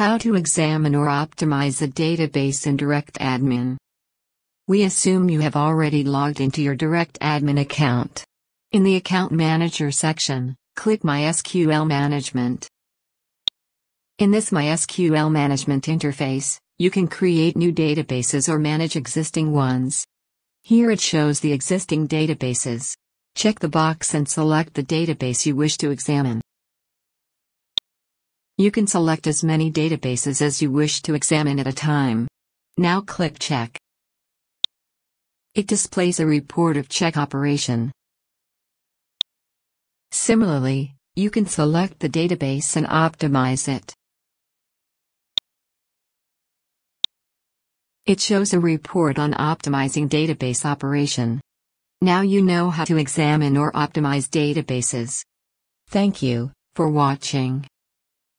How to examine or optimize a database in Direct Admin. We assume you have already logged into your Direct Admin account. In the Account Manager section, click MySQL Management. In this MySQL Management interface, you can create new databases or manage existing ones. Here it shows the existing databases. Check the box and select the database you wish to examine. You can select as many databases as you wish to examine at a time. Now click Check. It displays a report of check operation. Similarly, you can select the database and optimize it. It shows a report on optimizing database operation. Now you know how to examine or optimize databases. Thank you for watching.